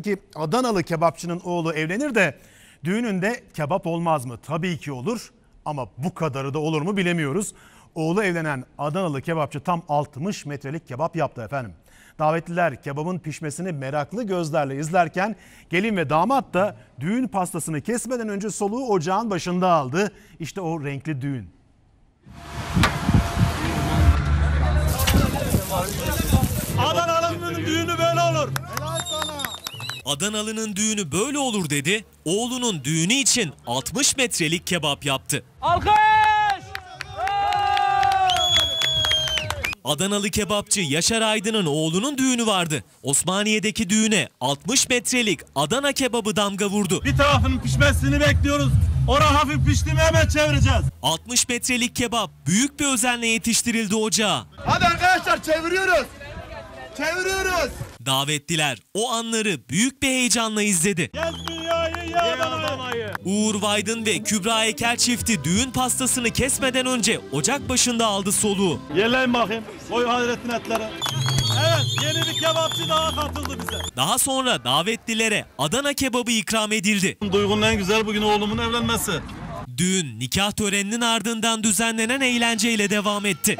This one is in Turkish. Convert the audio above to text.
Ki Adanalı kebapçının oğlu evlenir de düğününde kebap olmaz mı? Tabii ki olur ama bu kadarı da olur mu bilemiyoruz. Oğlu evlenen Adanalı kebapçı tam 60 metrelik kebap yaptı efendim. Davetliler kebabın pişmesini meraklı gözlerle izlerken gelin ve damat da düğün pastasını kesmeden önce soluğu ocağın başında aldı. İşte o renkli düğün. Adanalı'nın düğünü böyle olur dedi. Oğlunun düğünü için 60 metrelik kebap yaptı. Alkış! Adanalı kebapçı Yaşar Aydın'ın oğlunun düğünü vardı. Osmaniye'deki düğüne 60 metrelik Adana kebabı damga vurdu. Bir tarafının pişmesini bekliyoruz. Ora hafif pişti mi hemen çevireceğiz. 60 metrelik kebap büyük bir özenle yetiştirildi ocağa. Hadi arkadaşlar çeviriyoruz. Çeviriyoruz. Davetliler o anları büyük bir heyecanla izledi. Gel dünyayı ya Adana'yı. Uğur Vaydın ve Kübra Eker çifti düğün pastasını kesmeden önce ocak başında aldı soluğu. Yerleyin bakayım. Koy Hazretin etleri. Evet yeni bir kebapçı daha katıldı bize. Daha sonra davetlilere Adana kebabı ikram edildi. Duygunun en güzel bugün oğlumun evlenmesi. Düğün nikah töreninin ardından düzenlenen eğlenceyle devam etti.